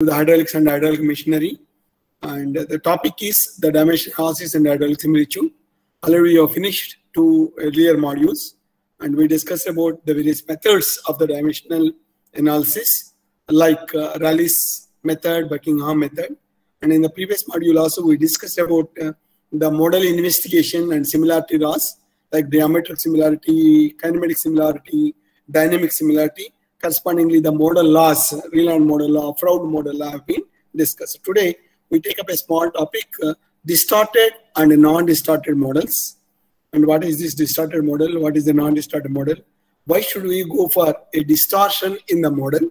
the hydraulics and hydraulic machinery. And the topic is the dimension analysis and hydraulic similitude. Already we have finished two earlier modules and we discussed about the various methods of the dimensional analysis like uh, Rayleigh's method, Buckingham method. And in the previous module also we discussed about uh, the model investigation and similarity laws like geometric similarity, kinematic similarity, dynamic similarity. Correspondingly, the model laws, Rayleigh model law, Froude model law have been discussed. Today, we take up a small topic, uh, distorted and non-distorted models. And what is this distorted model? What is the non-distorted model? Why should we go for a distortion in the model?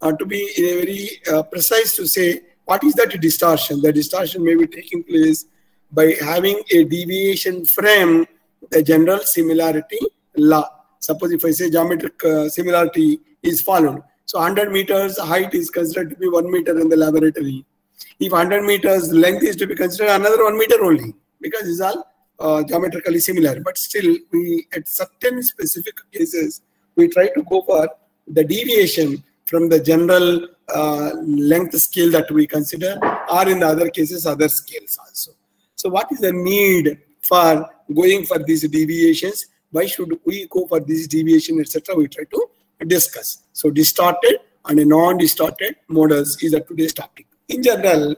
Uh, to be very uh, precise to say, what is that distortion? The distortion may be taking place by having a deviation from the general similarity law. Suppose if I say geometric uh, similarity is followed. So 100 meters height is considered to be 1 meter in the laboratory. If 100 meters length is to be considered another 1 meter only because it's all uh, geometrically similar. But still, we at certain specific cases, we try to go for the deviation from the general uh, length scale that we consider or in the other cases, other scales also. So what is the need for going for these deviations? Why should we go for these deviation, etc.? We try to discuss. So distorted and non-distorted models is a today's topic. In general,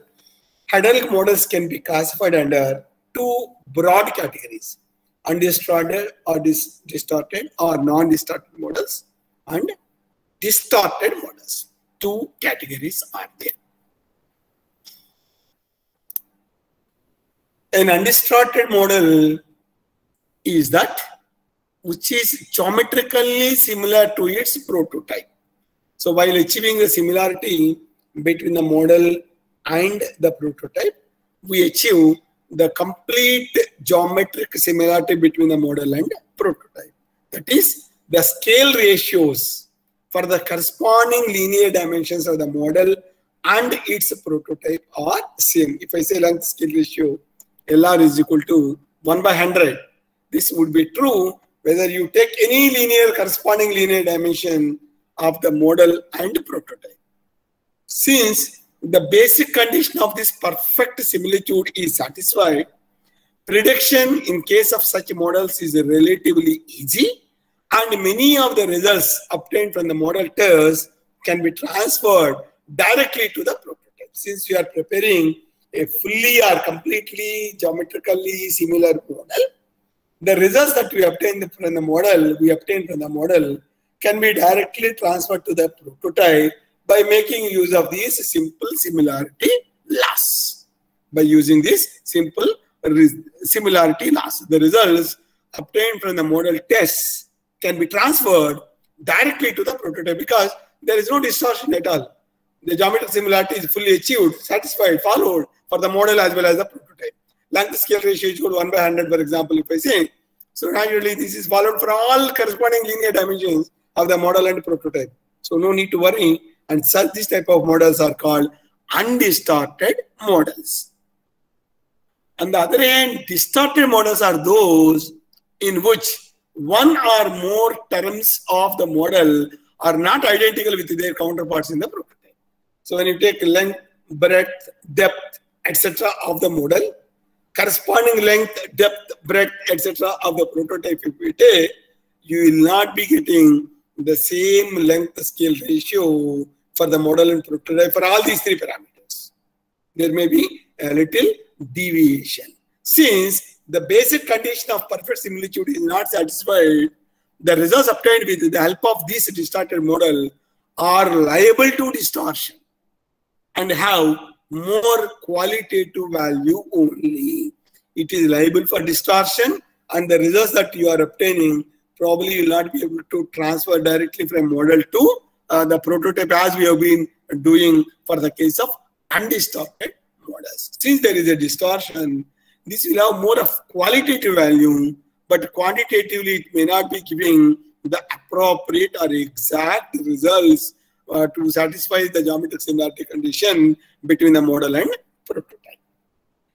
hydraulic models can be classified under two broad categories undistorted or dis distorted or non-distorted models and distorted models two categories are there an undistorted model is that which is geometrically similar to its prototype so while achieving the similarity between the model and the prototype we achieve the complete geometric similarity between the model and prototype. That is, the scale ratios for the corresponding linear dimensions of the model and its prototype are same. If I say length scale ratio, LR is equal to 1 by 100, this would be true whether you take any linear corresponding linear dimension of the model and prototype. Since the basic condition of this perfect similitude is satisfied, prediction in case of such models is relatively easy and many of the results obtained from the model tests can be transferred directly to the prototype. Since you are preparing a fully or completely geometrically similar model, the results that we obtain from the model, we obtain from the model can be directly transferred to the prototype by making use of these simple similarity laws. By using this simple similarity laws, the results obtained from the model tests can be transferred directly to the prototype because there is no distortion at all. The geometric similarity is fully achieved, satisfied, followed for the model as well as the prototype. Length scale ratio is equal to 1 by 100, for example, if I say. So naturally, this is followed for all corresponding linear dimensions of the model and prototype. So no need to worry and such this type of models are called undistorted models. On the other hand, distorted models are those in which one or more terms of the model are not identical with their counterparts in the prototype. So when you take length, breadth, depth, etc. of the model, corresponding length, depth, breadth, etc. of the prototype if we take, you will not be getting the same length scale ratio for the model and prototype for all these three parameters. There may be a little deviation. Since the basic condition of perfect similitude is not satisfied, the results obtained with the help of this distorted model are liable to distortion and have more qualitative value only. It is liable for distortion and the results that you are obtaining probably will not be able to transfer directly from model to uh, the prototype as we have been doing for the case of undistorted models. Since there is a distortion, this will have more of qualitative value, but quantitatively it may not be giving the appropriate or exact results uh, to satisfy the geometric similarity condition between the model and prototype.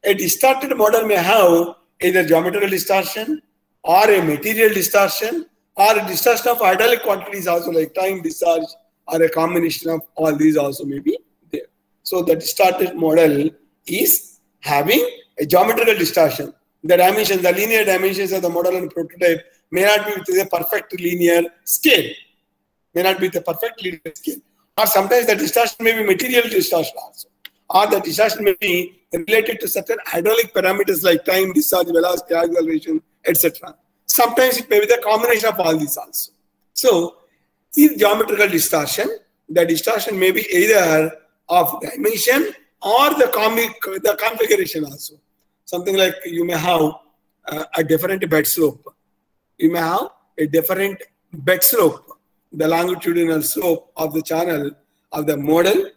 A distorted model may have either geometrical distortion or a material distortion or a distortion of hydraulic quantities also like time discharge or a combination of all these also may be there. So the distorted model is having a geometrical distortion. The dimensions, the linear dimensions of the model and prototype may not be with a perfect linear scale. May not be the perfect linear scale. Or sometimes the distortion may be material distortion also. Or the distortion may be related to certain hydraulic parameters like time, discharge, velocity, acceleration, etc. Sometimes it may be the combination of all these also. So, in geometrical distortion, the distortion may be either of dimension or the, the configuration also. Something like you may have uh, a different bed slope. You may have a different bed slope, the longitudinal slope of the channel of the model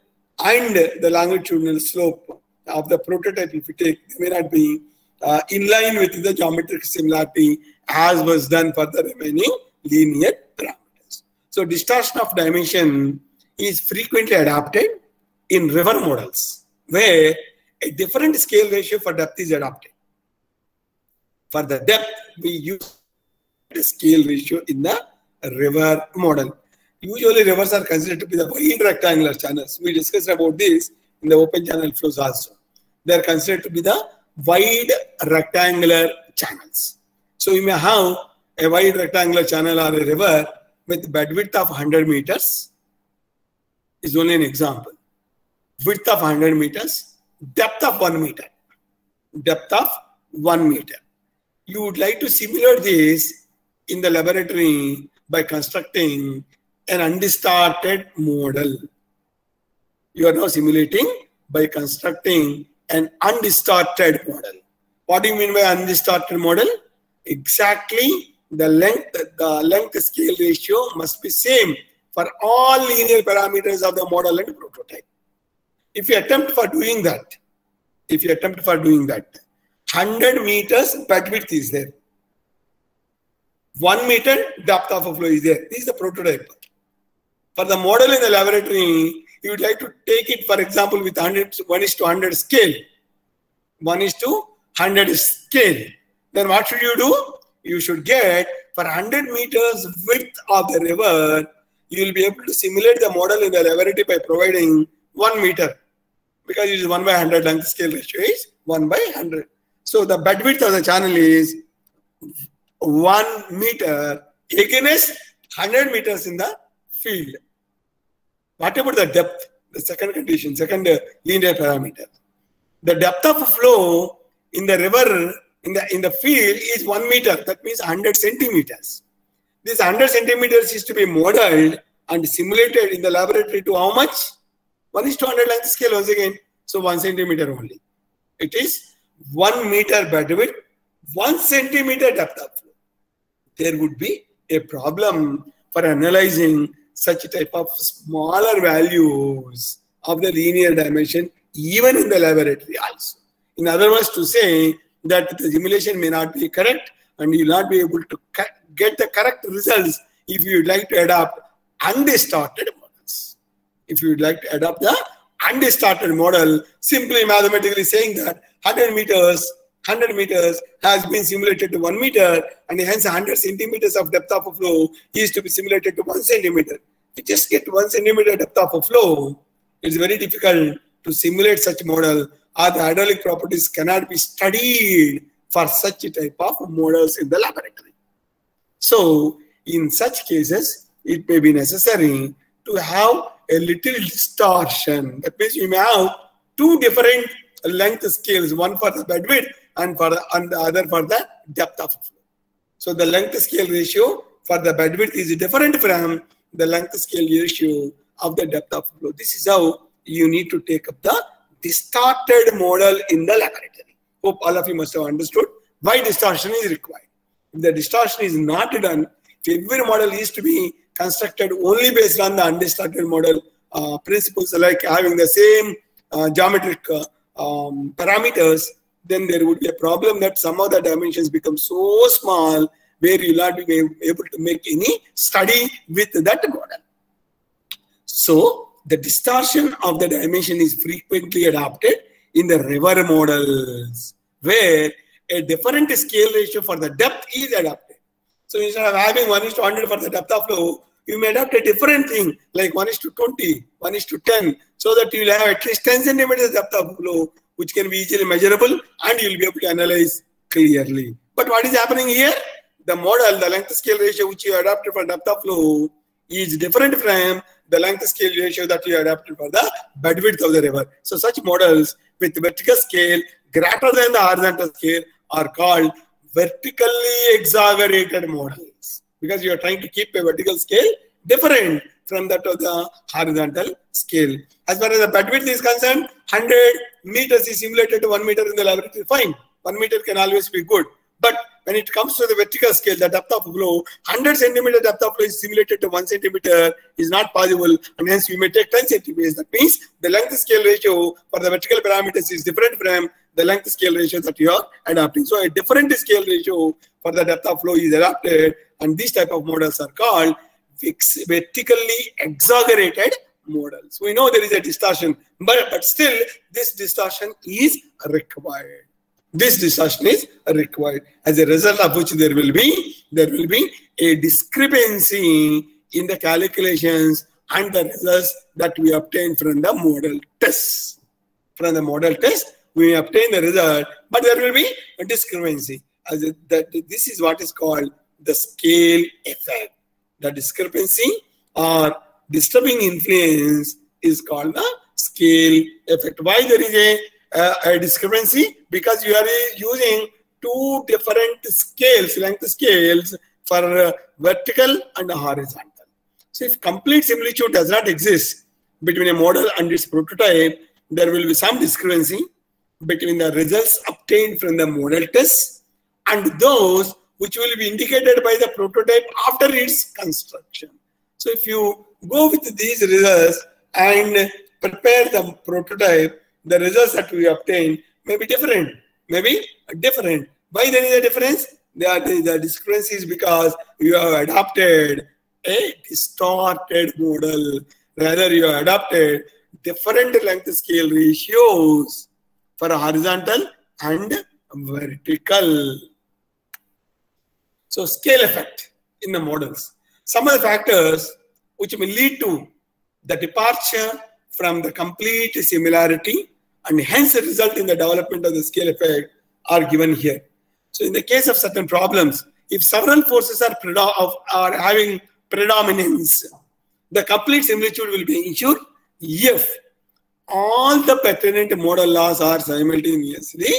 and the longitudinal slope of the prototype if you take they may not be uh, in line with the geometric similarity as was done for the remaining linear parameters. So distortion of dimension is frequently adopted in river models where a different scale ratio for depth is adopted. For the depth, we use the scale ratio in the river model. Usually rivers are considered to be the wide rectangular channels. We discussed about this in the open channel flows also. They are considered to be the wide rectangular channels. So you may have a wide rectangular channel or a river with bed width of 100 meters is only an example. Width of 100 meters, depth of 1 meter. Depth of 1 meter. You would like to simulate this in the laboratory by constructing an undistorted model. You are now simulating by constructing an undistorted model. What do you mean by undistorted model? Exactly the length, the length scale ratio must be same for all linear parameters of the model and prototype. If you attempt for doing that, if you attempt for doing that, 100 meters bed width is there. 1 meter depth of flow is there. This is the prototype. For the model in the laboratory, you would like to take it, for example, with 100, 1 is to 100 scale. 1 is to 100 scale. Then what should you do? You should get for 100 meters width of the river, you will be able to simulate the model in the laboratory by providing 1 meter because it is 1 by 100 length scale ratio is 1 by 100. So the bed width of the channel is 1 meter against 100 meters in the field. What about the depth? The second condition, second linear parameter. The depth of flow in the river, in the, in the field is 1 meter. That means 100 centimeters. This 100 centimeters is to be modeled and simulated in the laboratory to how much? 1 is to 100 length scale once again. So 1 centimeter only. It is 1 meter bed width, 1 centimeter depth of flow. There would be a problem for analyzing such a type of smaller values of the linear dimension even in the laboratory also. In other words, to say that the simulation may not be correct and you will not be able to get the correct results if you would like to adopt undistorted models. If you would like to adopt the undistorted model, simply mathematically saying that 100 meters 100 meters has been simulated to 1 meter and hence 100 centimeters of depth of a flow is to be simulated to 1 centimeter. You just get 1 centimeter depth of a flow, it's very difficult to simulate such model or the hydraulic properties cannot be studied for such a type of models in the laboratory. So in such cases, it may be necessary to have a little distortion. That means you may have two different length scales, one for the bed width and for the, and the other for the depth of flow. So the length scale ratio for the bed width is different from the length scale ratio of the depth of flow. This is how you need to take up the distorted model in the laboratory. Hope all of you must have understood why distortion is required. If the distortion is not done, if every model is to be constructed only based on the undistorted model uh, principles like having the same uh, geometric uh, um, parameters, then there would be a problem that some of the dimensions become so small where you'll not be able to make any study with that model. So the distortion of the dimension is frequently adopted in the river models where a different scale ratio for the depth is adopted. So instead of having 1 is to 100 for the depth of flow, you may adopt a different thing, like 1 is to 20, 1 is to 10, so that you will have at least 10 centimeters depth of flow, which can be easily measurable and you will be able to analyze clearly. But what is happening here? The model, the length scale ratio which you adapted for depth of flow is different from the length scale ratio that you adapted for the bed width of the river. So such models with vertical scale greater than the horizontal scale are called vertically exaggerated models because you are trying to keep a vertical scale different from that of the horizontal scale. As far as the bed width is concerned, 100 meters is simulated to 1 meter in the laboratory. Fine, 1 meter can always be good. But when it comes to the vertical scale, the depth of flow, 100 centimeter depth of flow is simulated to 1 centimeter is not possible. And hence we may take 10 centimeters. That means the length scale ratio for the vertical parameters is different from the length scale ratio that you are adapting. So a different scale ratio for the depth of flow is adapted. And these type of models are called vertically exaggerated models. We know there is a distortion, but, but still this distortion is required. This distortion is required. As a result of which there will be there will be a discrepancy in the calculations and the results that we obtain from the model test. From the model test, we obtain the result, but there will be a discrepancy. As a, that this is what is called the scale effect. The discrepancy or disturbing influence is called the scale effect. Why there is a uh, a discrepancy because you are using two different scales, length scales for uh, vertical and horizontal. So if complete similitude does not exist between a model and its prototype, there will be some discrepancy between the results obtained from the model test and those which will be indicated by the prototype after its construction. So if you go with these results and prepare the prototype, the results that we obtain may be different, maybe different. Why there is a difference? The, the discrepancy is because you have adopted a distorted model. Rather, you have adopted different length scale ratios for horizontal and vertical. So, scale effect in the models. Some of the factors which may lead to the departure from the complete similarity and hence result in the development of the scale effect are given here. So in the case of certain problems, if several forces are, are having predominance, the complete similitude will be ensured if all the pertinent model laws are simultaneously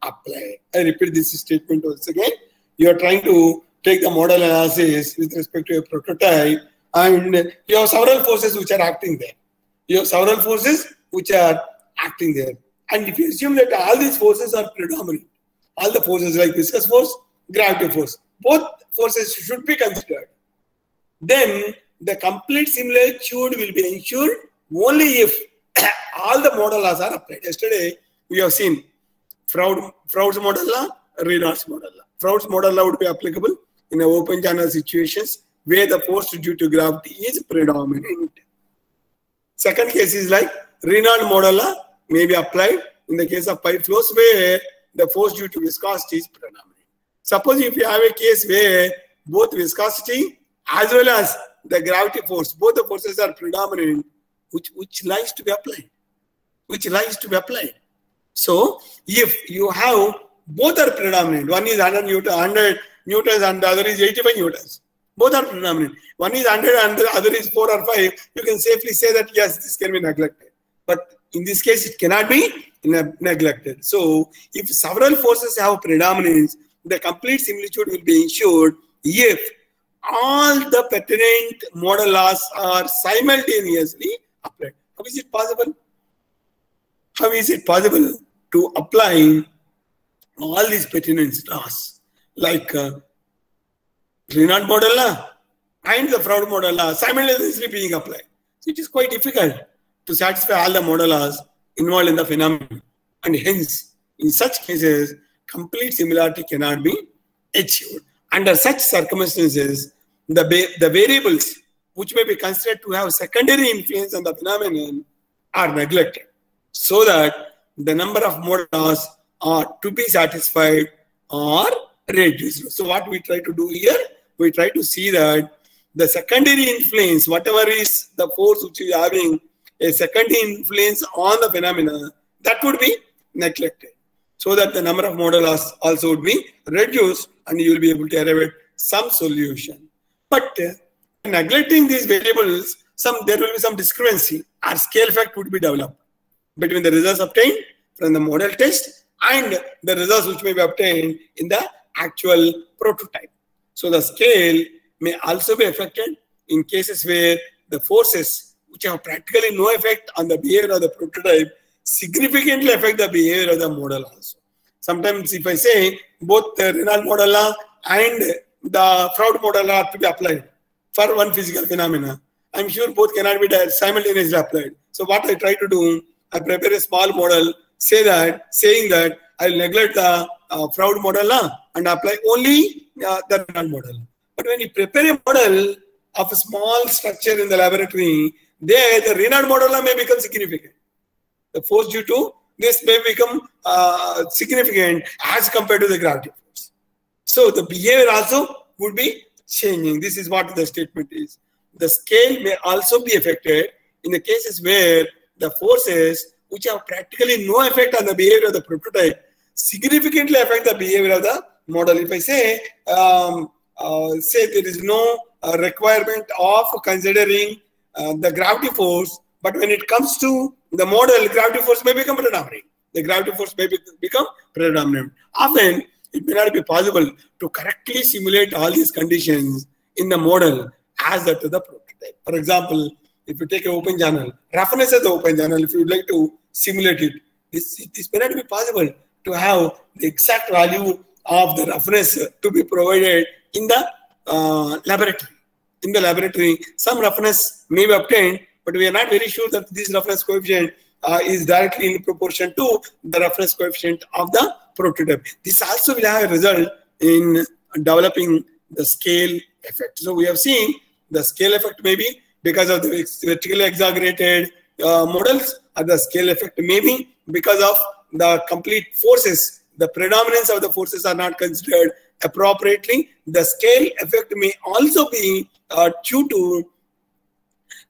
applied. I repeat this statement once again. You are trying to take the model analysis with respect to a prototype and you have several forces which are acting there. You have several forces which are acting there. And if you assume that all these forces are predominant, all the forces like viscous force, gravity force, both forces should be considered. Then the complete similitude will be ensured only if all the model laws are applied. Yesterday, we have seen Froude, Froude's model law, Reynolds model law. Froude's model law would be applicable in open channel situations where the force due to gravity is predominant. Second case is like Reynolds model law may be applied in the case of pipe flows where the force due to viscosity is predominant. Suppose if you have a case where both viscosity as well as the gravity force, both the forces are predominant, which, which lies to be applied? Which lies to be applied? So if you have both are predominant, one is 100 Newton, 100 newtons and the other is 85 newtons. Both are predominant. One is 100 and the other is 4 or 5. You can safely say that yes, this can be neglected. But in this case, it cannot be ne neglected. So, if several forces have predominance, the complete similitude will be ensured if all the pertinent model laws are simultaneously applied. How is it possible? How is it possible to apply all these pertinent laws like uh, Reynolds model and the Froude model law simultaneously being applied? So it is quite difficult to satisfy all the model laws involved in the phenomenon. And hence, in such cases, complete similarity cannot be achieved. Under such circumstances, the, the variables which may be considered to have secondary influence on the phenomenon are neglected so that the number of model are to be satisfied or reduced. So what we try to do here, we try to see that the secondary influence, whatever is the force which is having a secondary influence on the phenomena, that would be neglected. So that the number of models also would be reduced and you will be able to arrive at some solution. But uh, neglecting these variables, some there will be some discrepancy Our scale effect would be developed between the results obtained from the model test and the results which may be obtained in the actual prototype. So the scale may also be affected in cases where the forces which have practically no effect on the behavior of the prototype significantly affect the behavior of the model also. Sometimes if I say both the Reynolds model and the Froude model are to be applied for one physical phenomena, I'm sure both cannot be simultaneously applied. So what I try to do, I prepare a small model, say that, saying that I'll neglect the uh, Froude model and apply only uh, the Reynolds model. But when you prepare a model of a small structure in the laboratory, there the Reynolds model may become significant. The force due to this may become uh, significant as compared to the gravity force. So the behavior also would be changing. This is what the statement is. The scale may also be affected in the cases where the forces which have practically no effect on the behavior of the prototype significantly affect the behavior of the model. If I say, um, uh, say there is no uh, requirement of considering uh, the gravity force, but when it comes to the model, gravity force may become predominant. The gravity force may be, become predominant. Often, it may not be possible to correctly simulate all these conditions in the model as that of the prototype. For example, if you take an open channel, roughness of the open channel, if you would like to simulate it, this, this may not be possible to have the exact value of the roughness to be provided in the uh, laboratory. In the laboratory, some roughness may be obtained, but we are not very sure that this roughness coefficient uh, is directly in proportion to the roughness coefficient of the prototype. This also will have a result in developing the scale effect. So we have seen the scale effect maybe because of the vertically exaggerated uh, models, or the scale effect maybe because of the complete forces, the predominance of the forces are not considered appropriately. The scale effect may also be uh, due to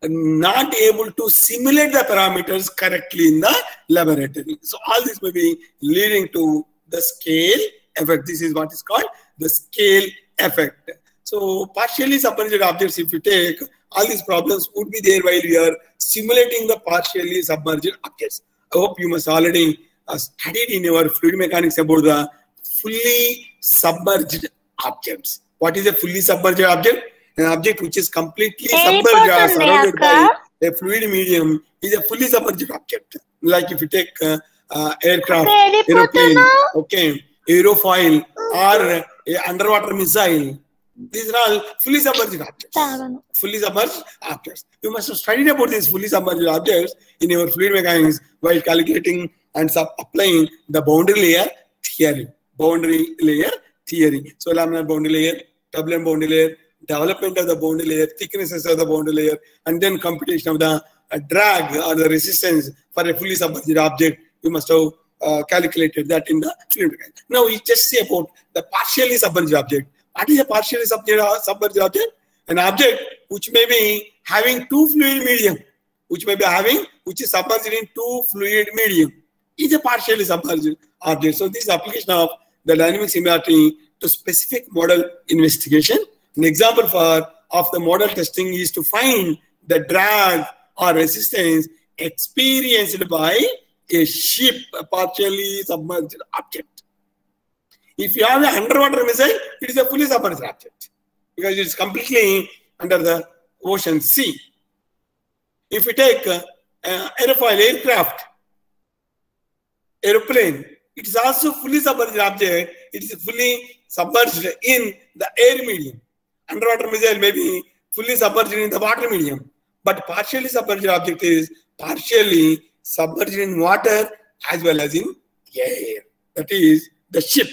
not able to simulate the parameters correctly in the laboratory. So all this may be leading to the scale effect. This is what is called the scale effect. So partially submerged objects, if you take, all these problems would be there while you are simulating the partially submerged objects. I hope you must already uh, studied in your fluid mechanics about the fully submerged objects. What is a fully submerged object? An object which is completely submerged or surrounded by a fluid medium is a fully submerged object. Like if you take uh, uh, aircraft, aeroplane, okay, aerofoil, or a underwater missile, these are all fully submerged objects. Fully submerged objects. You must have studied about these fully submerged objects in your fluid mechanics while calculating and applying the boundary layer theory. Boundary layer theory. So laminar boundary layer, turbulent boundary layer, development of the boundary layer, thicknesses of the boundary layer, and then computation of the uh, drag or the resistance for a fully submerged object. You must have uh, calculated that in the fluid mechanics. Now we just see about the partially submerged object. What is a partially submerged object? An object which may be having two fluid medium, which may be having, which is submerged in two fluid medium, is a partially submerged object. So this is application of the dynamic similarity to specific model investigation. An example for of the model testing is to find the drag or resistance experienced by a ship, a partially submerged object. If you have an underwater missile, it is a fully submerged object because it is completely under the ocean sea. If you take uh, uh, aerofoil aircraft, aeroplane, it is also fully submerged object. It is fully submerged in the air medium. Underwater missile may be fully submerged in the water medium, but partially submerged object is partially submerged in water as well as in air. That is the ship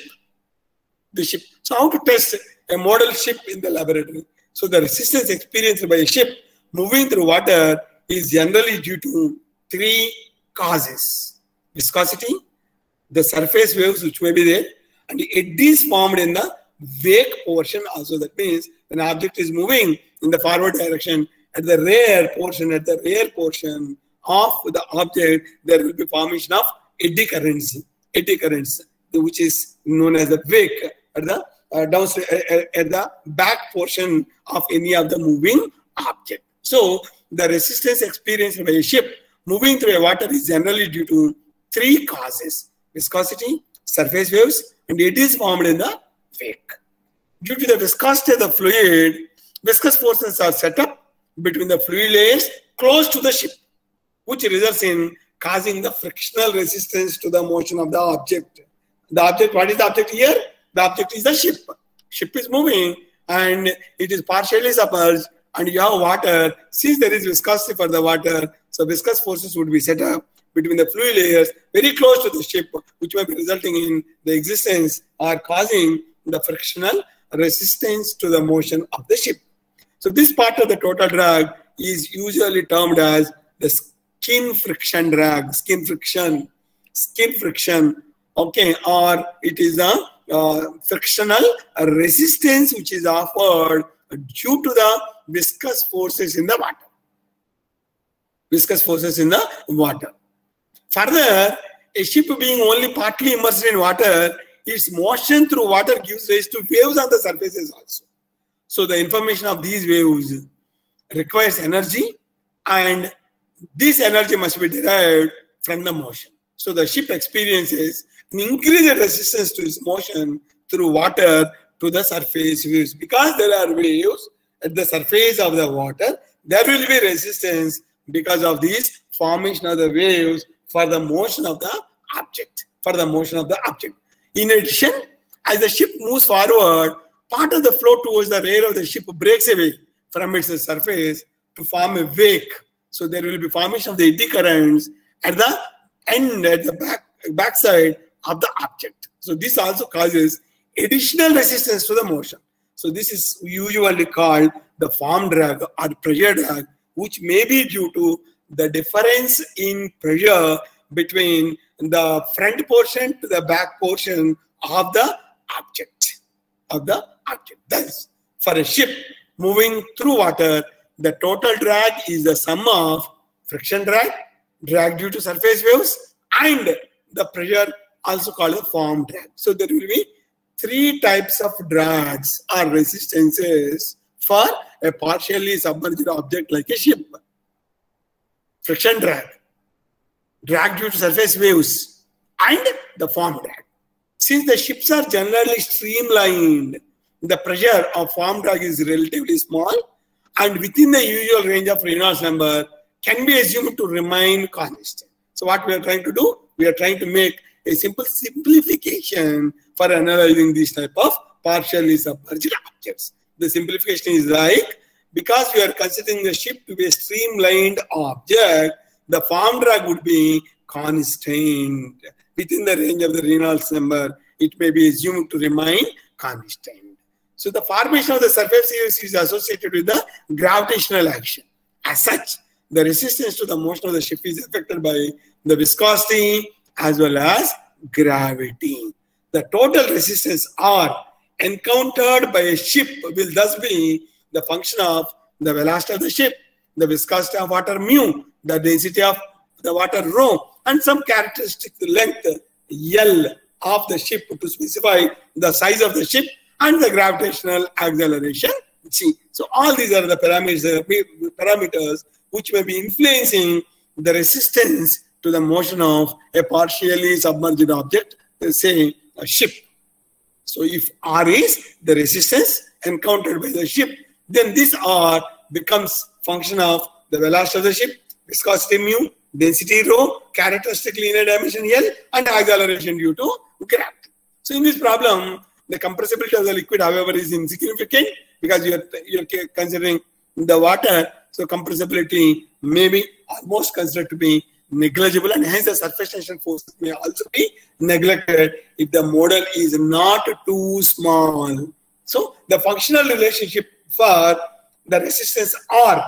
the ship. So how to test a model ship in the laboratory? So the resistance experienced by a ship moving through water is generally due to three causes. Viscosity, the surface waves which may be there, and the eddies formed in the wake portion also. That means when an object is moving in the forward direction. At the rear portion, at the rear portion of the object, there will be formation of eddy currents, eddy currents, which is known as the wake at the uh, downstream at the back portion of any of the moving object. So the resistance experienced by a ship moving through a water is generally due to three causes: viscosity, surface waves, and it is formed in the wake. Due to the viscosity of the fluid, viscous forces are set up between the fluid layers close to the ship, which results in causing the frictional resistance to the motion of the object. The object, what is the object here? The object is the ship. Ship is moving and it is partially submerged and you have water. Since there is viscosity for the water, so viscous forces would be set up between the fluid layers very close to the ship, which may be resulting in the existence or causing the frictional resistance to the motion of the ship. So this part of the total drag is usually termed as the skin friction drag, skin friction, skin friction, okay, or it is a Uh, frictional resistance which is offered due to the viscous forces in the water. Viscous forces in the water. Further, a ship being only partly immersed in water, its motion through water gives rise to waves on the surfaces also. So the information of these waves requires energy and this energy must be derived from the motion. So the ship experiences an the resistance to its motion through water to the surface waves. Because there are waves at the surface of the water, there will be resistance because of this formation of the waves for the motion of the object, for the motion of the object. In addition, as the ship moves forward, part of the flow towards the rear of the ship breaks away from its surface to form a wake. So there will be formation of the eddy currents at the end, at the back backside of the object. So this also causes additional resistance to the motion. So this is usually called the form drag or pressure drag, which may be due to the difference in pressure between the front portion to the back portion of the object of the object. Thus, for a ship moving through water, the total drag is the sum of friction drag, drag due to surface waves, and the pressure also called a form drag. So there will be three types of drags or resistances for a partially submerged object like a ship. Friction drag, drag due to surface waves, and the form drag. Since the ships are generally streamlined, the pressure of form drag is relatively small and within the usual range of Reynolds number can be assumed to remain constant. So what we are trying to do, we are trying to make a simple simplification for analyzing this type of partially submerged objects. The simplification is like, because we are considering the ship to be a streamlined object, the form drag would be constrained Within the range of the Reynolds number, it may be assumed to remain constant. So the formation of the surface is associated with the gravitational action. As such, the resistance to the motion of the ship is affected by the viscosity as well as gravity. The total resistance R encountered by a ship will thus be the function of the velocity of the ship, the viscosity of water mu, the density of the water rho, and some characteristic length L of the ship to specify the size of the ship and the gravitational acceleration g. So all these are the parameters, parameters which may be influencing the resistance to the motion of a partially submerged object, uh, say a ship. So if R is the resistance encountered by the ship, then this R becomes function of the velocity of the ship, viscosity mu, density rho, characteristic linear dimension L, and acceleration due to gravity. So in this problem, the compressibility of the liquid, however, is insignificant because you are, you are considering the water. So compressibility may be almost considered to be negligible and hence the surface tension force may also be neglected if the model is not too small. So the functional relationship for the resistance R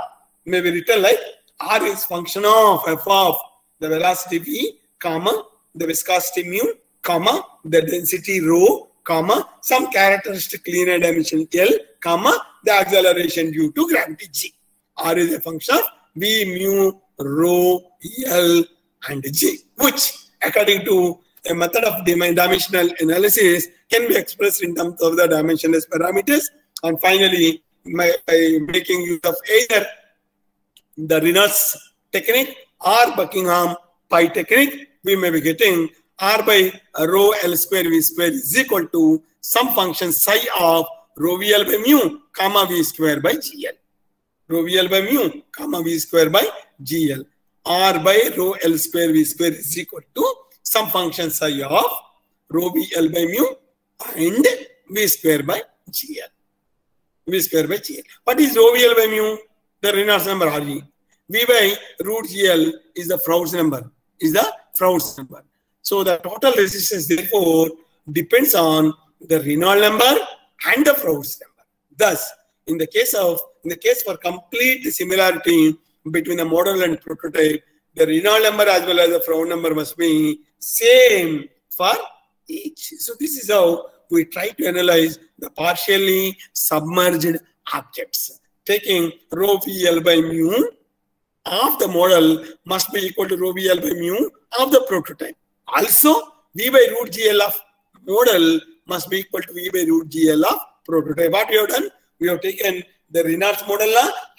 may be written like R is function of f of the velocity v, comma, the viscosity mu, comma, the density rho, comma, some characteristic linear dimension L, comma, the acceleration due to gravity G. R is a function of V, mu, rho, L, and G, which according to a method of dimensional analysis can be expressed in terms of the dimensionless parameters. And finally, by, by making use of either the Reynolds technique or Buckingham pi technique, we may be getting R by rho L square V square is equal to some function psi of rho VL by mu comma V square by GL. Rho VL by mu comma V square by GL. R by rho L square V square is equal to some function psi of rho VL by mu and V square by GL. V square by GL. What is rho VL by mu? The Reynolds number RV. V by root GL is the Froude number. Is the Froude number. So the total resistance therefore depends on the Reynolds number and the Froude number. Thus, in the case of in the case for complete similarity between the model and prototype, the Reynolds number as well as the Froude number must be same for each. So this is how we try to analyze the partially submerged objects. Taking rho VL by mu of the model must be equal to rho VL by mu of the prototype. Also, V by root GL of model must be equal to V by root GL of prototype. What we have done? We have taken the Reynolds model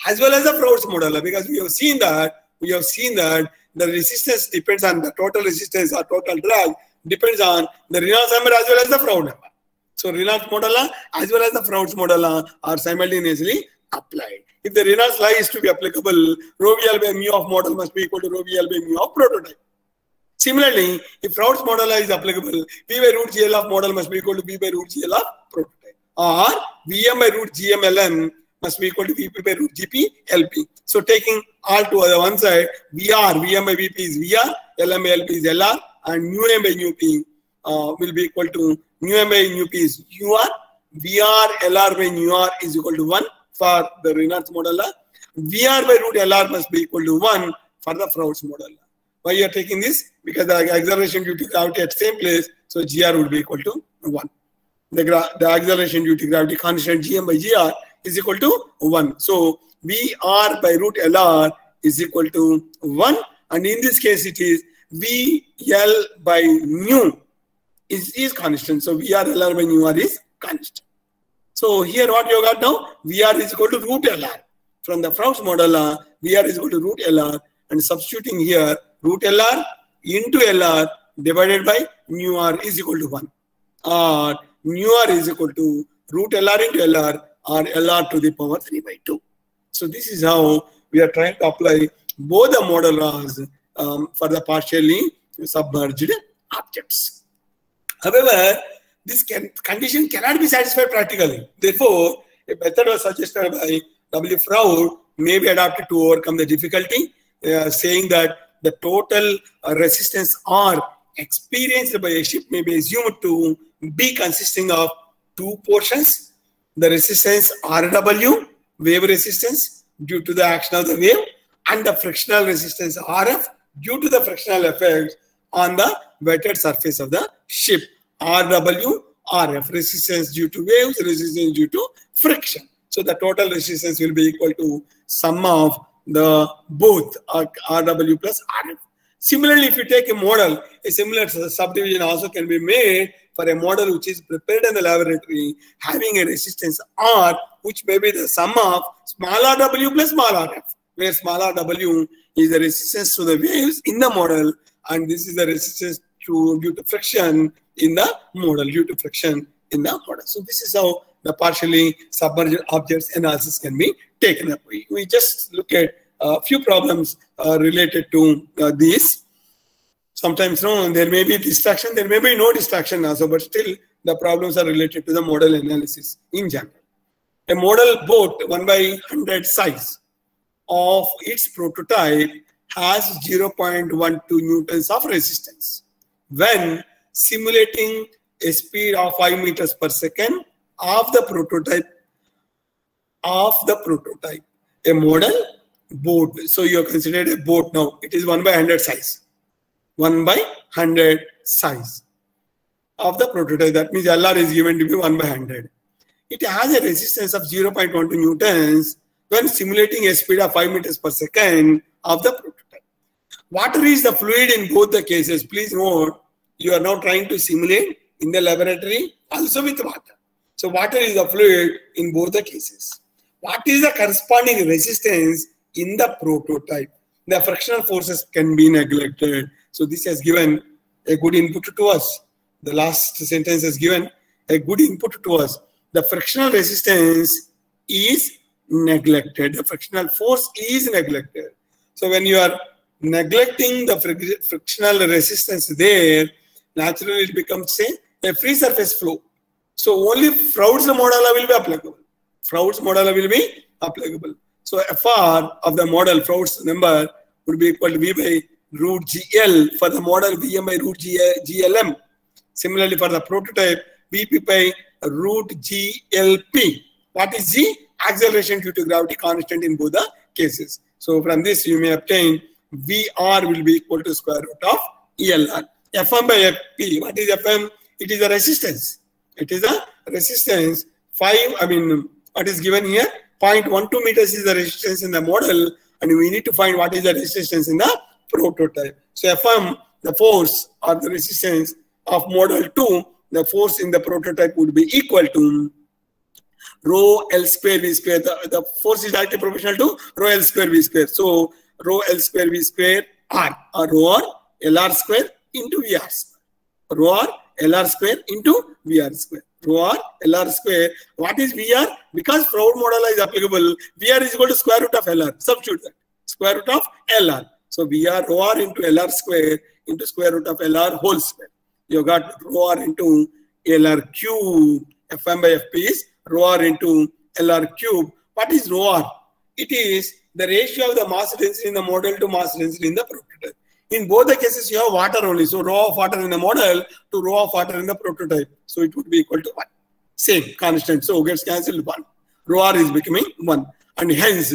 as well as the Froude's model because we have seen that we have seen that the resistance depends on the total resistance or total drag depends on the Reynolds number as well as the Froude number. So Reynolds model as well as the Froude's model are simultaneously applied. If the Reynolds law is to be applicable, rho VL by mu of model must be equal to rho VL by mu of prototype. Similarly, if Froude's model is applicable, V by root GL of model must be equal to V by root GL of prototype. Or VM by root GMLN must be equal to VP by root GP LP. So taking all to the one side, VR, VM by VP is VR, LM by LP is LR, and mu M by mu P uh, will be equal to mu M by mu P is UR, VR LR by mu R is equal to 1 for the Reynolds model. VR by root LR must be equal to 1 for the Froude's model. Why you are taking this? Because the acceleration due to gravity at same place, so GR would be equal to 1. The, the acceleration due to gravity constant GM by GR is equal to 1. So VR by root LR is equal to 1. And in this case, it is VL by mu is, is constant. So VR LR by mu R is constant. So here what you got now? VR is equal to root LR. From the Froude's model, uh, VR is equal to root LR. And substituting here, root LR into LR divided by mu R is equal to 1. Or mu R is equal to root LR into LR or LR to the power 3 by 2. So this is how we are trying to apply both the model laws um, for the partially submerged objects. However, this can, condition cannot be satisfied practically. Therefore, a method was suggested by W. Froude may be adopted to overcome the difficulty, uh, saying that the total uh, resistance R experienced by a ship may be assumed to be consisting of two portions. The resistance RW, wave resistance due to the action of the wave, and the frictional resistance RF due to the frictional effect on the wetted surface of the ship. RW, RF, resistance due to waves, resistance due to friction. So the total resistance will be equal to sum of the both uh, RW plus RF. Similarly, if you take a model, a similar subdivision also can be made for a model which is prepared in the laboratory having a resistance R, which may be the sum of small rw plus small rf, where small rw is the resistance to the waves in the model, and this is the resistance to due to friction in the model, due to friction in the model. So this is how the partially submerged objects analysis can be taken up. We, we just look at a few problems uh, related to uh, these. Sometimes no, there may be distortion, there may be no distortion also, but still the problems are related to the model analysis in general. A model boat 1 by 100 size of its prototype has 0.12 newtons of resistance. When simulating a speed of 5 meters per second of the prototype of the prototype, a model boat. So you have considered a boat now. It is 1 by 100 size. 1 by 100 size. of the prototype. That means LR is given to be 1 by 100. It has a resistance of 0.12 newtons when simulating a speed of 5 meters per second of the prototype. Water is the fluid in both the cases. Please note, you are now trying to simulate in the laboratory also with water. So water is the fluid in both the cases. What is the corresponding resistance in the prototype? The frictional forces can be neglected. So this has given a good input to us. The last sentence has given a good input to us. The frictional resistance is neglected. The frictional force is neglected. So when you are neglecting the frictional resistance there, naturally it becomes a, a free surface flow. So only Froude's model will be applicable. Froude's model will be applicable. So FR of the model, Froude's number would be equal to V by root GL for the model Vm by root GLM. Similarly, for the prototype, Vp by root GLP. What is G? Acceleration due to gravity constant in both the cases. So from this, you may obtain VR will be equal to square root of ELR. Fm by Fp. What is Fm? It is a resistance. It is a resistance. 5, I mean, what is given here? 0.12 meters is the resistance in the model, and we need to find what is the resistance in the prototype. So Fm, the force or the resistance of model 2, the force in the prototype would be equal to rho L square V square. The, the force is directly proportional to rho L square V square. So rho L square V square R or rho R LR square into VR square. Rho R LR square into VR square. Rho R LR square. What is VR? Because Froude model is applicable, VR is equal to square root of LR. Substitute that. Square root of LR. So VR rho R into LR square into square root of LR whole square. You got rho R into LR cube. Fm by Fp is rho R into LR cube. What is rho R? It is the ratio of the mass density in the model to mass density in the prototype. In both the cases, you have water only. So rho of water in the model to rho of water in the prototype. So it would be equal to 1. Same constant. So gets cancelled 1. Rho r is becoming 1. And hence,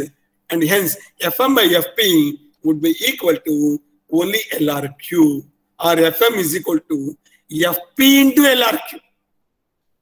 and hence Fm by Fp would be equal to only LR cube. Or Fm is equal to Fp into LR cube.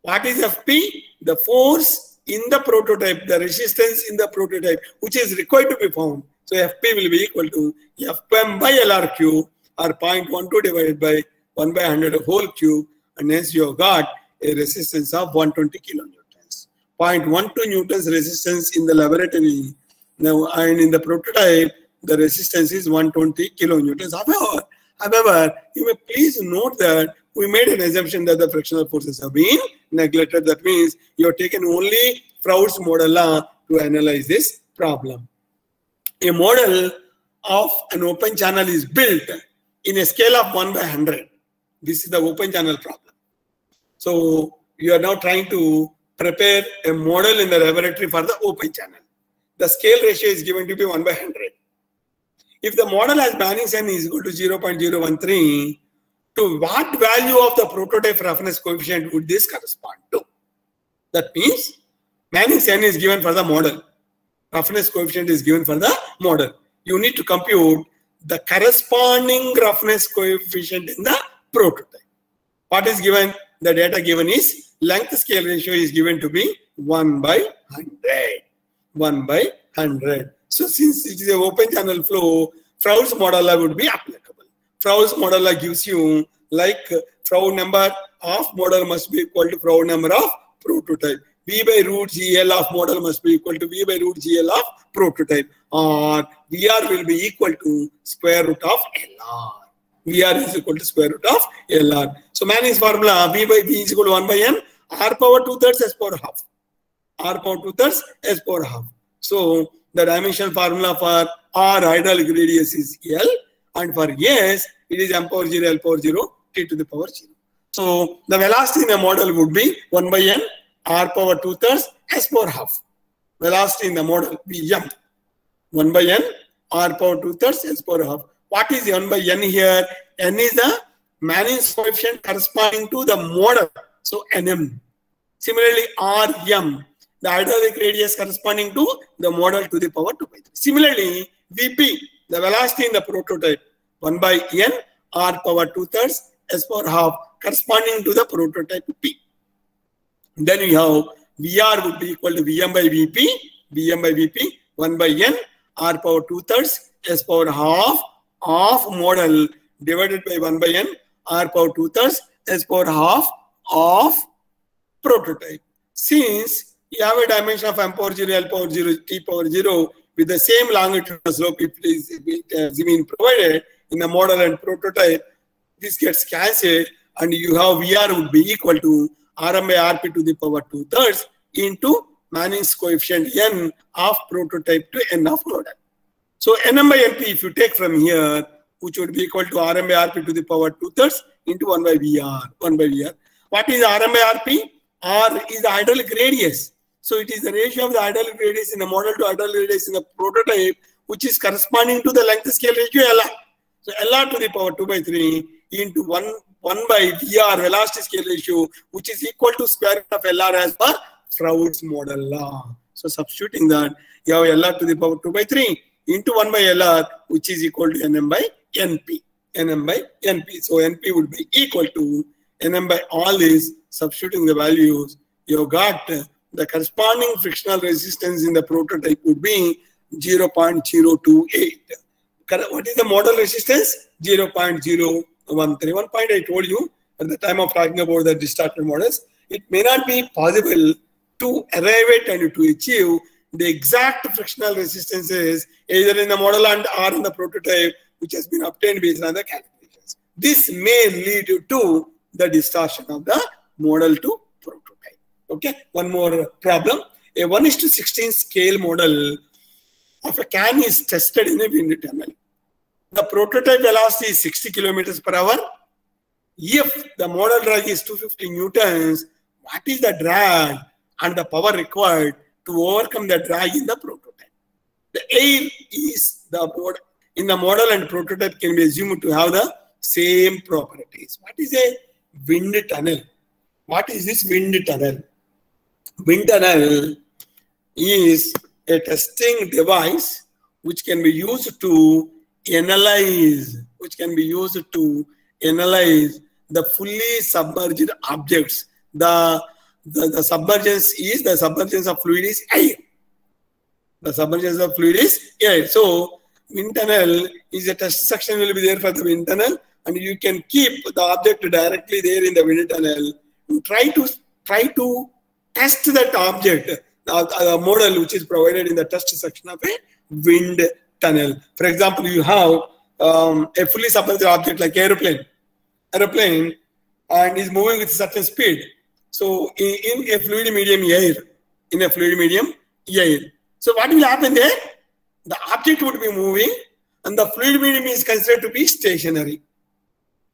What is Fp? The force in the prototype, the resistance in the prototype, which is required to be found. So Fp will be equal to Fm by LR cube or 0.12 divided by 1 by 100 of whole cube and hence you have got a resistance of 120 kilonewtons. 0.12 newtons resistance in the laboratory now and in the prototype the resistance is 120 kilonewtons. However, however, you may please note that we made an assumption that the frictional forces have been neglected. That means you have taken only Froude's model to analyze this problem a model of an open channel is built in a scale of 1 by 100. This is the open channel problem. So you are now trying to prepare a model in the laboratory for the open channel. The scale ratio is given to be 1 by 100. If the model has Manning's n is equal to 0.013, to what value of the prototype roughness coefficient would this correspond to? That means Manning's n is given for the model roughness coefficient is given for the model. You need to compute the corresponding roughness coefficient in the prototype. What is given? The data given is length scale ratio is given to be 1 by 100. 1 by 100. So since it is an open channel flow, Froude's model would be applicable. Froude's model gives you like uh, Froude number of model must be equal to Froude number of prototype. V by root GL of model must be equal to V by root GL of prototype or VR will be equal to square root of LR. VR is equal to square root of LR. So Manning's formula V by V is equal to 1 by M R power 2 thirds S power half. R power 2 thirds S power half. So the dimensional formula for R hydraulic radius is L and for S it is M power 0 L power 0 T to the power 0. So the velocity in the model would be 1 by N r power 2 thirds s power half. Velocity in the model Vm. 1 by n r power 2 thirds s power half. What is 1 by n here? n is the Manning's coefficient corresponding to the model. So nm. Similarly, rm, the hydraulic radius corresponding to the model to the power 2 by 3. Similarly, vp, the velocity in the prototype 1 by n r power 2 thirds s power half. corresponding to the prototype P. Then we have VR would be equal to Vm by Vp, Vm by Vp, 1 by n, r power 2 thirds, s power half of model divided by 1 by n, r power 2 thirds, s power half of prototype. Since you have a dimension of m power 0, l power 0, t power 0 with the same longitudinal slope if it is been uh, provided in the model and prototype, this gets cancelled and you have VR would be equal to Rm by Rp to the power 2 thirds into Manning's coefficient n of prototype to n of model. So Nm by Np if you take from here, which would be equal to Rm by Rp to the power 2 thirds into 1 by VR, 1 by VR. What is Rm by Rp? R is the hydraulic radius. So it is the ratio of the hydraulic radius in the model to hydraulic radius in the prototype, which is corresponding to the length scale ratio LR. So LR to the power 2 by 3 into 1, 1 by VR, velocity scale ratio, which is equal to square root of LR as per Froude's model law. So substituting that, you have LR to the power 2 by 3 into 1 by LR, which is equal to NM by NP. NM by NP. So NP would be equal to NM by all these, substituting the values, you have got the corresponding frictional resistance in the prototype would be 0.028. What is the model resistance? 0.013. One point I told you at the time of talking about the distorted models, it may not be possible to arrive at and to achieve the exact frictional resistances either in the model and or in the prototype which has been obtained based on the calculations. This may lead to the distortion of the model to prototype. Okay, one more problem. A 1 is to 16 scale model of a can is tested in a wind tunnel. The prototype velocity is 60 kilometers per hour. If the model drag is 250 newtons, what is the drag and the power required to overcome the drag in the prototype? The air is the model in the model and prototype can be assumed to have the same properties. What is a wind tunnel? What is this wind tunnel? Wind tunnel is a testing device which can be used to analyze, which can be used to analyze the fully submerged objects. The, the, the submergence is, the submergence of fluid is air. The submergence of fluid is air. So, wind tunnel is a test section will be there for the wind tunnel and you can keep the object directly there in the wind tunnel. Try to try to test that object a model which is provided in the test section of a wind tunnel. For example, you have um, a fully submerged object like aeroplane, aeroplane, and is moving with certain speed. So in, in a fluid medium air, in a fluid medium air. So what will happen there? The object would be moving, and the fluid medium is considered to be stationary.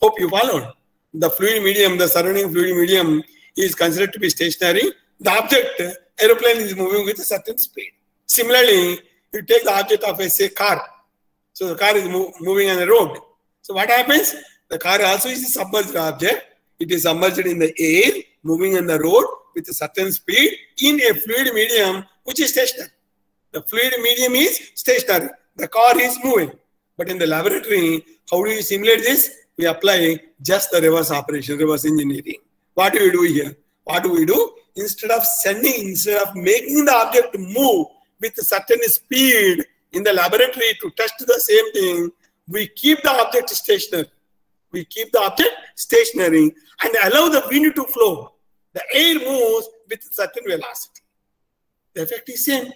Hope you followed. The fluid medium, the surrounding fluid medium, is considered to be stationary. The object aeroplane is moving with a certain speed. Similarly, you take the object of a say car. So the car is moving on the road. So what happens? The car also is a submerged object. It is submerged in the air, moving on the road with a certain speed in a fluid medium which is stationary. The fluid medium is stationary. The car is moving. But in the laboratory, how do you simulate this? We apply just the reverse operation, reverse engineering. What do we do here? What do we do? Instead of sending, instead of making the object move with a certain speed in the laboratory to test the same thing, we keep the object stationary. We keep the object stationary and allow the wind to flow. The air moves with a certain velocity. The effect is same.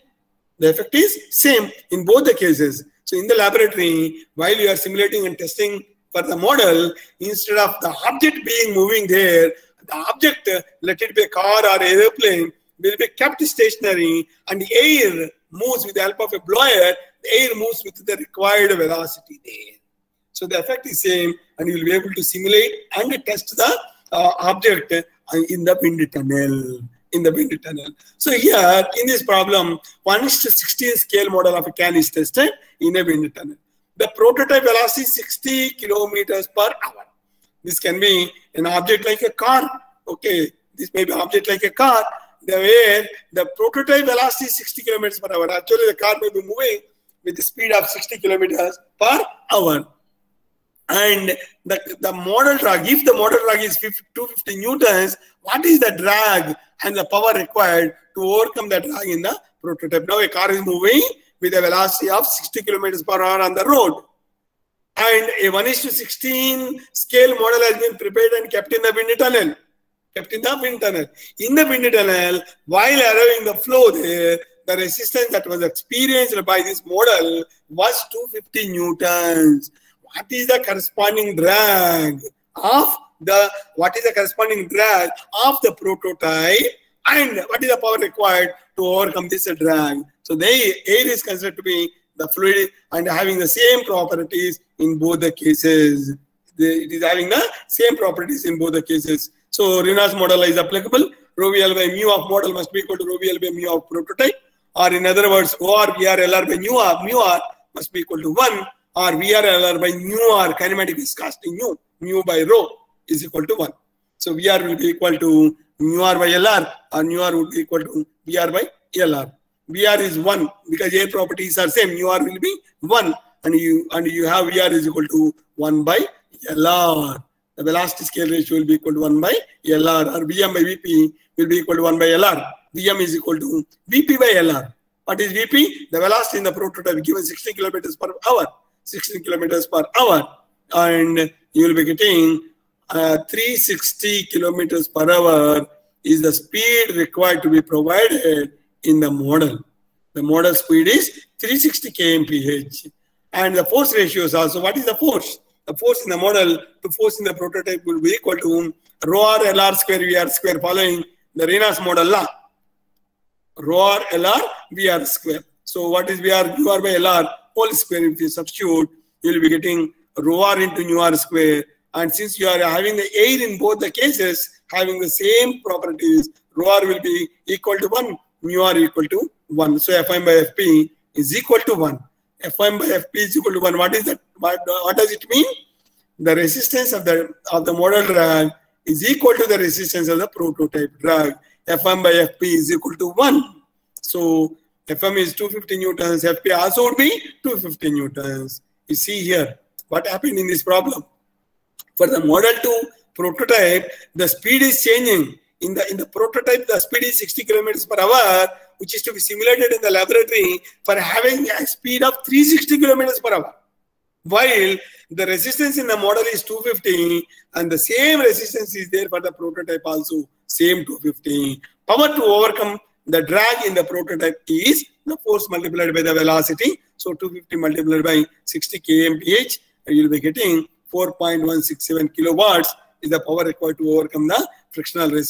The effect is same in both the cases. So in the laboratory, while you are simulating and testing for the model, instead of the object being moving there, the object, let it be a car or an airplane, will be kept stationary and the air moves with the help of a blower, the air moves with the required velocity there. So the effect is same and you will be able to simulate and test the uh, object in the wind tunnel. In the wind tunnel. So here in this problem, 1 is to 16 scale model of a can is tested in a wind tunnel. The prototype velocity is 60 kilometers per hour. This can be an object like a car. Okay, this may be object like a car. The way the prototype velocity is 60 kilometers per hour. Actually, the car may be moving with the speed of 60 kilometers per hour. And the, the model drag, if the model drag is 50, 250 newtons, what is the drag and the power required to overcome the drag in the prototype? Now a car is moving with a velocity of 60 kilometers per hour on the road. And a 1 is to 16 scale model has been prepared and kept in the wind tunnel. Kept in the wind tunnel. In the wind tunnel, while arriving the flow there, the resistance that was experienced by this model was 250 newtons. What is the corresponding drag of the what is the corresponding drag of the prototype and what is the power required to overcome this drag? So the air is considered to be the fluid and having the same properties in both the cases. It is having the same properties in both the cases. So Reynolds model is applicable. Rho VL by mu of model must be equal to rho VL by mu of prototype. Or in other words, OR VR LR by mu R, mu R must be equal to 1. Or VR LR by mu R, kinematic viscosity mu, mu by rho is equal to 1. So VR will be equal to mu R by LR or mu R would be equal to VR by LR. VR is 1 because A properties are same. UR will be 1 and you and you have VR is equal to 1 by LR. The velocity scale ratio will be equal to 1 by LR or Vm by Vp will be equal to 1 by LR. Vm is equal to Vp by LR. What is Vp? The velocity in the prototype given 16 kilometers per hour. 16 kilometers per hour. And you will be getting uh, 360 kilometers per hour is the speed required to be provided in the model. The model speed is 360 kmph. And the force ratio is also, what is the force? The force in the model to force in the prototype will be equal to rho r LR square VR square following the Reynolds model law. Rho r LR VR square. So what is VR? By LR whole square. If you substitute, you will be getting rho r into nu r square. And since you are having the air in both the cases, having the same properties, rho r will be equal to 1, mu r equal to 1. So Fm by Fp is equal to 1. Fm by Fp is equal to 1. What is that? What, what does it mean? The resistance of the of the model drag is equal to the resistance of the prototype drag. Fm by Fp is equal to 1. So Fm is 250 newtons, Fp also would be 250 newtons. You see here, what happened in this problem? For the model to prototype, the speed is changing. In the in the prototype, the speed is 60 kilometers per hour, which is to be simulated in the laboratory for having a speed of 360 kilometers per hour. While the resistance in the model is 250 and the same resistance is there for the prototype also, same 250. Power to overcome the drag in the prototype is the force multiplied by the velocity. So 250 multiplied by 60 kmph, you'll be getting 4.167 kilowatts is the power required to overcome the frictional resistance.